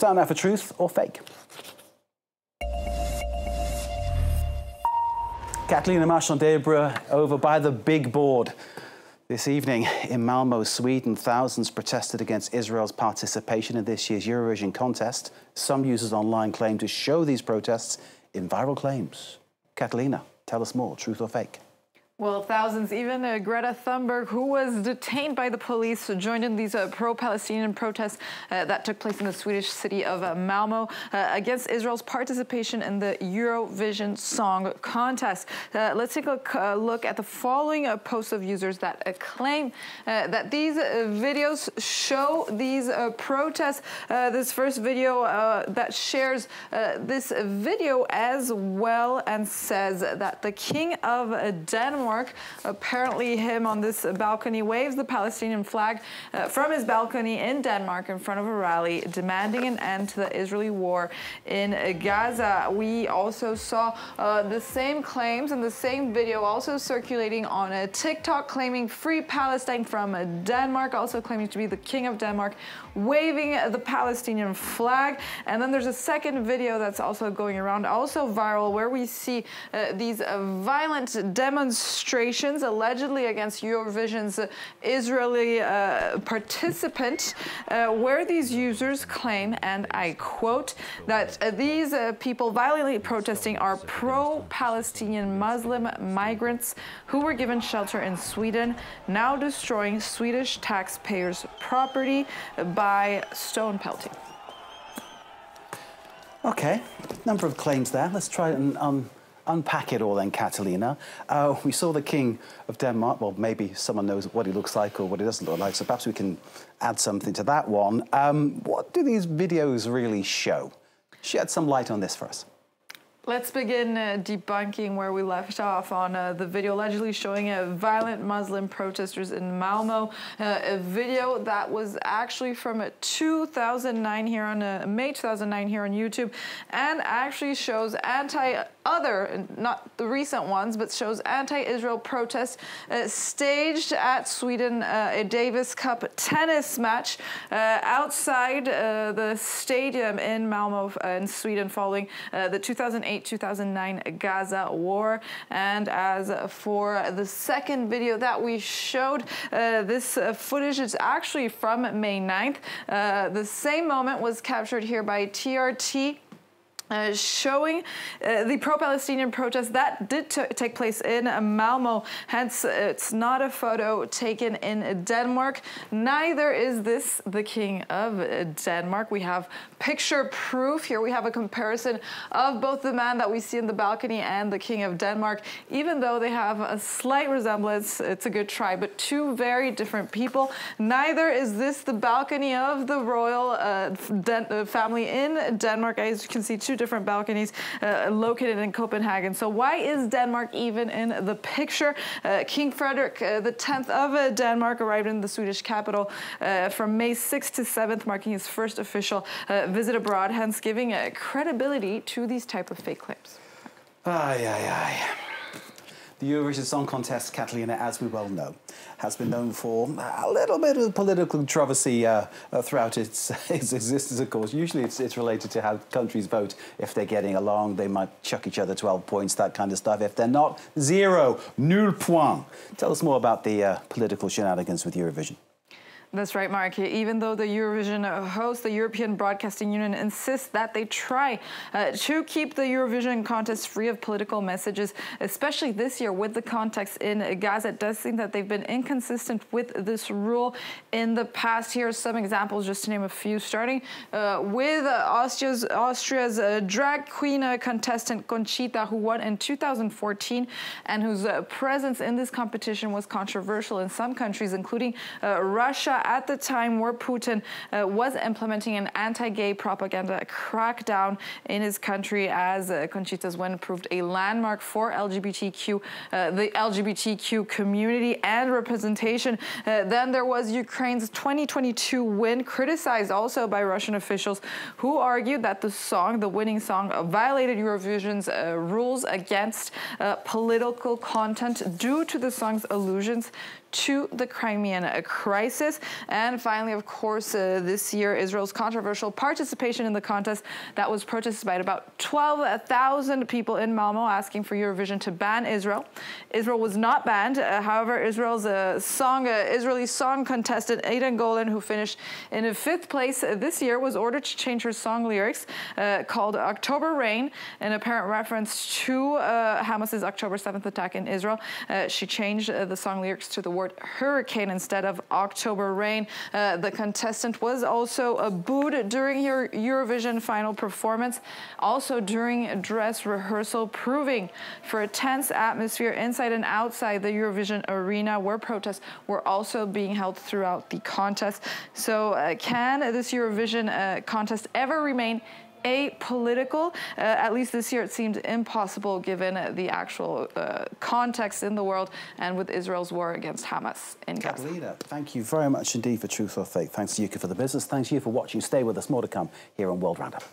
Time now for truth or fake. Catalina Marchand-Debré over by the big board. This evening in Malmo, Sweden, thousands protested against Israel's participation in this year's Eurovision contest. Some users online claim to show these protests in viral claims. Catalina, tell us more, truth or fake? Well, thousands, even uh, Greta Thunberg, who was detained by the police, joined in these uh, pro-Palestinian protests uh, that took place in the Swedish city of uh, Malmo uh, against Israel's participation in the Eurovision Song Contest. Uh, let's take a look at the following posts of users that claim that these videos show these protests. this first video that shares this video as well and says that the King of Denmark Apparently, him on this balcony waves the Palestinian flag uh, from his balcony in Denmark in front of a rally demanding an end to the Israeli war in Gaza. We also saw uh, the same claims and the same video also circulating on a TikTok claiming free Palestine from Denmark, also claiming to be the king of Denmark, waving the Palestinian flag. And then there's a second video that's also going around, also viral, where we see uh, these uh, violent demonstrations demonstrations allegedly against Eurovision's Israeli uh, participant, uh, where these users claim, and I quote, that uh, these people violently protesting are pro-Palestinian Muslim migrants who were given shelter in Sweden, now destroying Swedish taxpayers' property by stone pelting. Okay, number of claims there. Let's try and um, unpack it all then, Catalina. Uh, we saw the King of Denmark. Well, maybe someone knows what he looks like or what he doesn't look like, so perhaps we can add something to that one. Um, what do these videos really show? Shed some light on this for us. Let's begin uh, debunking where we left off on uh, the video allegedly showing uh, violent Muslim protesters in Malmo. Uh, a video that was actually from 2009 here on uh, May 2009 here on YouTube, and actually shows anti other, not the recent ones, but shows anti-Israel protests uh, staged at Sweden a Davis Cup tennis match outside the stadium in Malmo in Sweden following the 2008 2009 Gaza war. And as for the second video that we showed, uh, this uh, footage is actually from May 9th. Uh, the same moment was captured here by TRT. Uh, showing uh, the pro-Palestinian protest that did take place in Malmo. Hence, it's not a photo taken in Denmark. Neither is this the king of Denmark. We have picture proof. Here we have a comparison of both the man that we see in the balcony and the king of Denmark. Even though they have a slight resemblance, it's a good try, but two very different people. Neither is this the balcony of the royal uh, uh family in Denmark. As you can see, two different balconies uh, located in Copenhagen. So why is Denmark even in the picture? Uh, King Frederick uh, the 10th of uh, Denmark arrived in the Swedish capital uh, from May 6th to 7th, marking his first official uh, visit abroad, hence giving credibility to these type of fake claims. Aye, aye, aye. The Eurovision Song Contest, Catalina, as we well know, has been known for a little bit of political controversy uh, uh, throughout its, its, existence, of course. Usually it's, it's related to how countries vote. If they're getting along, they might chuck each other 12 points, that kind of stuff. If they're not, zero, nul point. Tell us more about the uh, political shenanigans with Eurovision. That's right, Mark. Even though the Eurovision host, the European Broadcasting Union, insists that they try uh, to keep the Eurovision contest free of political messages, especially this year with the context in Gaza, it does seem that they've been inconsistent with this rule in the past. Here are some examples, just to name a few, starting uh, with uh, Austria's, Austria's uh, drag queen uh, contestant Conchita, who won in 2014 and whose uh, presence in this competition was controversial in some countries, including Russia at the time where Putin uh, was implementing an anti-gay propaganda crackdown in his country as uh, Conchita's win proved a landmark for LGBTQ, uh, the LGBTQ community and representation. Uh, then there was Ukraine's 2022 win, criticized also by Russian officials who argued that the song, the winning song, violated Eurovision's uh, rules against uh, political content due to the song's allusions to the Crimean crisis. And finally, of course, uh, this year, Israel's controversial participation in the contest that was protested by about 12,000 people in Malmo asking for Eurovision to ban Israel. Israel was not banned. Uh, however, Israel's uh, song, uh, Israeli song contestant Eden Golan, who finished in fifth place this year, was ordered to change her song lyrics uh, called October Rain, an apparent reference to Hamas's October 7th attack in Israel. She changed the song lyrics to the word hurricane instead of October Rain. the contestant was also a booed during her Eurovision final performance, also during dress rehearsal, proving for a tense atmosphere inside and outside the Eurovision arena where protests were also being held throughout the contest. So, uh, can this Eurovision uh, contest ever remain apolitical. Uh, at least this year, it seemed impossible given the actual uh, context in the world and with Israel's war against Hamas in Gaza. Catalina, thank you very much indeed for Truth or Fake. Thanks to Yuka for the business. Thanks to you for watching. Stay with us. More to come here on World Roundup.